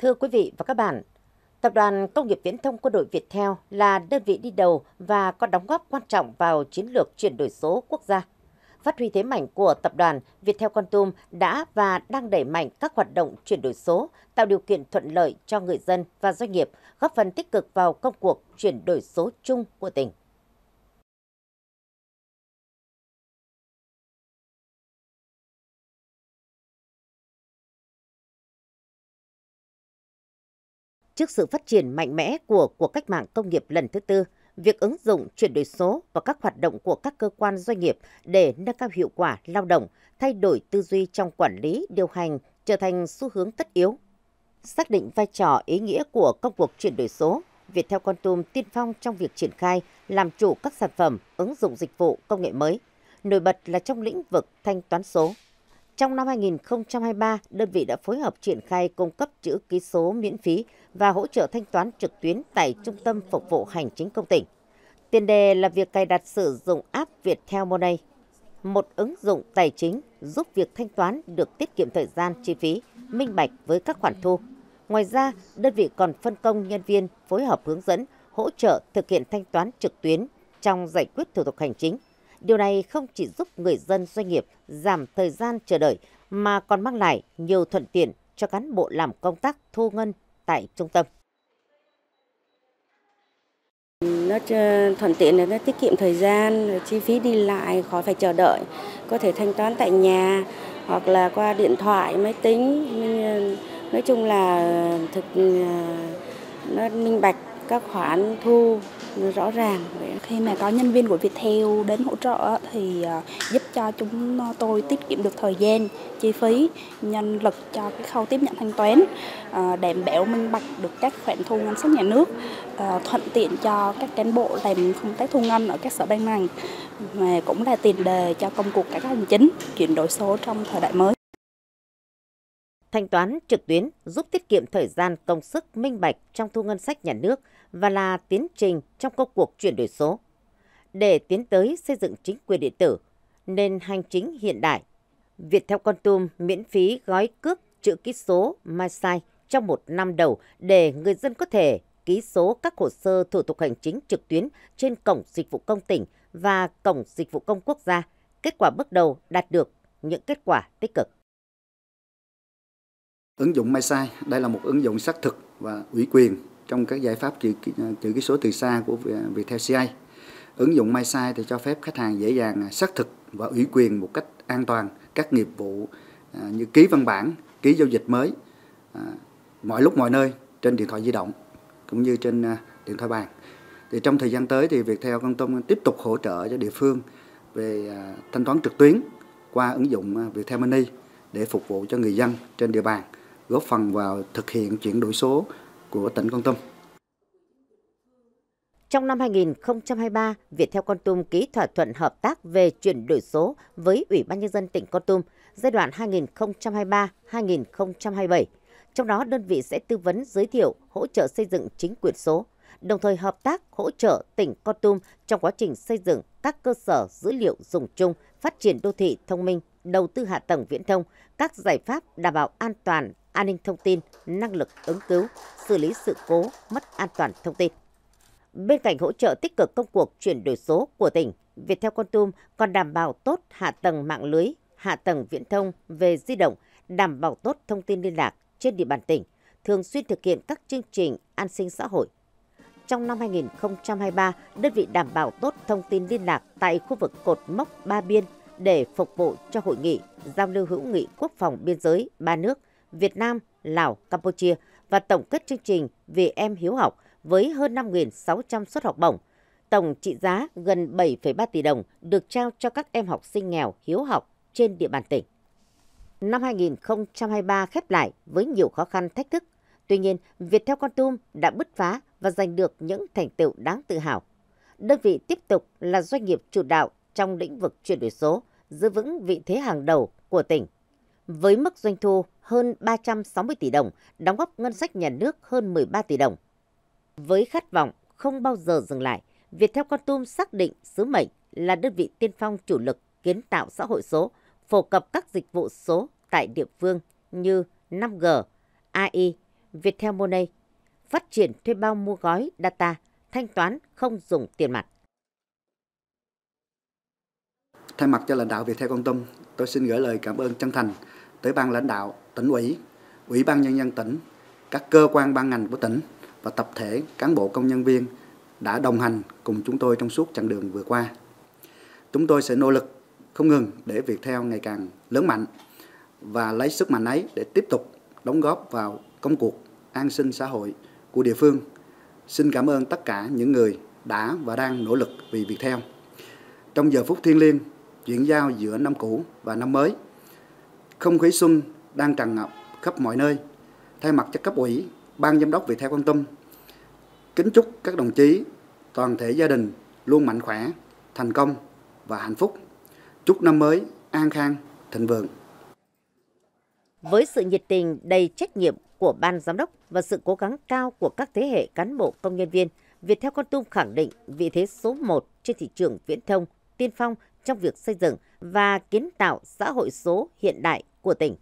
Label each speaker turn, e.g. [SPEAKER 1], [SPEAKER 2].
[SPEAKER 1] Thưa quý vị và các bạn, Tập đoàn Công nghiệp Viễn thông Quân đội Việt Theo là đơn vị đi đầu và có đóng góp quan trọng vào chiến lược chuyển đổi số quốc gia. Phát huy thế mạnh của tập đoàn, Viettel Con Tum đã và đang đẩy mạnh các hoạt động chuyển đổi số, tạo điều kiện thuận lợi cho người dân và doanh nghiệp, góp phần tích cực vào công cuộc chuyển đổi số chung của tỉnh. Trước sự phát triển mạnh mẽ của cuộc cách mạng công nghiệp lần thứ tư, việc ứng dụng chuyển đổi số và các hoạt động của các cơ quan doanh nghiệp để nâng cao hiệu quả lao động, thay đổi tư duy trong quản lý, điều hành trở thành xu hướng tất yếu. Xác định vai trò ý nghĩa của công cuộc chuyển đổi số, Viettel Con Tum tiên phong trong việc triển khai, làm chủ các sản phẩm, ứng dụng dịch vụ công nghệ mới, nổi bật là trong lĩnh vực thanh toán số. Trong năm 2023, đơn vị đã phối hợp triển khai cung cấp chữ ký số miễn phí và hỗ trợ thanh toán trực tuyến tại Trung tâm Phục vụ Hành chính công tỉnh. Tiền đề là việc cài đặt sử dụng app Viettel Money, một ứng dụng tài chính giúp việc thanh toán được tiết kiệm thời gian, chi phí, minh bạch với các khoản thu. Ngoài ra, đơn vị còn phân công nhân viên phối hợp hướng dẫn, hỗ trợ thực hiện thanh toán trực tuyến trong giải quyết thủ tục hành chính – Điều này không chỉ giúp người dân doanh nghiệp giảm thời gian chờ đợi mà còn mang lại nhiều thuận tiện cho cán bộ làm công tác thu ngân tại trung tâm.
[SPEAKER 2] Nó thuận tiện là nó tiết kiệm thời gian, chi phí đi lại khỏi phải chờ đợi, có thể thanh toán tại nhà hoặc là qua điện thoại, máy tính. Nói chung là thực à, nó minh bạch các khoản thu rõ ràng.
[SPEAKER 3] Khi mà có nhân viên của Viettel đến hỗ trợ thì ờ, giúp cho chúng tôi tiết kiệm được thời gian, chi phí, nhân lực cho cái khâu tiếp nhận thanh toán, ờ, đảm bảo minh bạch được các khoản thu ngân sách nhà nước, ờ, thuận tiện cho các cán bộ làm công tác thu ngân ở các sở ban ngành, mà cũng là tiền đề cho công cuộc cải cách hành chính, chuyển đổi số trong thời đại mới.
[SPEAKER 1] Thanh toán trực tuyến giúp tiết kiệm thời gian, công sức, minh bạch trong thu ngân sách nhà nước và là tiến trình trong công cuộc chuyển đổi số. Để tiến tới xây dựng chính quyền điện tử, nền hành chính hiện đại, Viettel Con Tum miễn phí gói cước chữ ký số MySai trong một năm đầu để người dân có thể ký số các hồ sơ thủ tục hành chính trực tuyến trên Cổng Dịch vụ Công tỉnh và Cổng Dịch vụ Công Quốc gia. Kết quả bước đầu đạt được những kết quả tích cực.
[SPEAKER 4] Ứng dụng MySai, đây là một ứng dụng xác thực và ủy quyền trong các giải pháp chữ, chữ ký số từ xa của Viettel CI. Ứng dụng MySai thì cho phép khách hàng dễ dàng à, xác thực và ủy quyền một cách an toàn các nghiệp vụ à, như ký văn bản, ký giao dịch mới à, mọi lúc mọi nơi trên điện thoại di động cũng như trên điện thoại bàn. Thì trong thời gian tới thì Viettel Con Tum tiếp tục hỗ trợ cho địa phương về thanh toán trực tuyến qua ứng dụng Viettel Money để phục vụ cho người dân trên địa bàn góp phần vào thực hiện chuyển đổi số của tỉnh Con Tum.
[SPEAKER 1] Trong năm 2023, Viettel Con Tum ký thỏa thuận hợp tác về chuyển đổi số với Ủy ban Nhân dân tỉnh Con Tum giai đoạn 2023-2027. Trong đó, đơn vị sẽ tư vấn giới thiệu, hỗ trợ xây dựng chính quyền số, đồng thời hợp tác hỗ trợ tỉnh Con Tum trong quá trình xây dựng các cơ sở dữ liệu dùng chung, phát triển đô thị thông minh, đầu tư hạ tầng viễn thông, các giải pháp đảm bảo an toàn an ninh thông tin, năng lực ứng cứu, xử lý sự cố, mất an toàn thông tin. Bên cạnh hỗ trợ tích cực công cuộc chuyển đổi số của tỉnh, Viettel Con Tum còn đảm bảo tốt hạ tầng mạng lưới, hạ tầng viễn thông về di động, đảm bảo tốt thông tin liên lạc trên địa bàn tỉnh, thường xuyên thực hiện các chương trình an sinh xã hội. Trong năm 2023, đơn vị đảm bảo tốt thông tin liên lạc tại khu vực cột mốc Ba Biên để phục vụ cho hội nghị giao lưu hữu nghị quốc phòng biên giới ba nước Việt Nam, Lào, Campuchia và tổng kết chương trình Vì em hiếu học với hơn 5.600 suất học bổng. Tổng trị giá gần 7,3 tỷ đồng được trao cho các em học sinh nghèo hiếu học trên địa bàn tỉnh. Năm 2023 khép lại với nhiều khó khăn thách thức. Tuy nhiên, Viettel Con Tum đã bứt phá và giành được những thành tựu đáng tự hào. Đơn vị tiếp tục là doanh nghiệp chủ đạo trong lĩnh vực chuyển đổi số, giữ vững vị thế hàng đầu của tỉnh với mức doanh thu hơn 360 tỷ đồng, đóng góp ngân sách nhà nước hơn 13 tỷ đồng. Với khát vọng không bao giờ dừng lại, Viettel Con Tum xác định sứ mệnh là đơn vị tiên phong chủ lực kiến tạo xã hội số, phổ cập các dịch vụ số tại địa phương như 5G, AI, Viettel Money, phát triển thuê bao mua gói data, thanh toán không dùng tiền mặt.
[SPEAKER 4] Thay mặt cho lãnh đạo Viettel Con Tum, tôi xin gửi lời cảm ơn chân thành tới ban lãnh đạo tỉnh ủy, ủy ban nhân dân tỉnh, các cơ quan ban ngành của tỉnh và tập thể cán bộ công nhân viên đã đồng hành cùng chúng tôi trong suốt chặng đường vừa qua. Chúng tôi sẽ nỗ lực không ngừng để Viettel ngày càng lớn mạnh và lấy sức mạnh ấy để tiếp tục đóng góp vào công cuộc an sinh xã hội của địa phương. Xin cảm ơn tất cả những người đã và đang nỗ lực vì Viettel. Trong giờ phút thiêng liêng, chuyển giao giữa năm cũ và năm mới, không khí xuân đang tràn ngập khắp mọi nơi. Thay mặt cho cấp ủy, ban giám đốc Viettel Con Tum, kính chúc các đồng chí, toàn thể gia đình luôn mạnh khỏe, thành công và hạnh phúc. Chúc năm mới an khang, thịnh vượng.
[SPEAKER 1] Với sự nhiệt tình đầy trách nhiệm của ban giám đốc và sự cố gắng cao của các thế hệ cán bộ công nhân viên, Viettel Con Tum khẳng định vị thế số 1 trên thị trường viễn thông, tiên phong trong việc xây dựng và kiến tạo xã hội số hiện đại của tỉnh.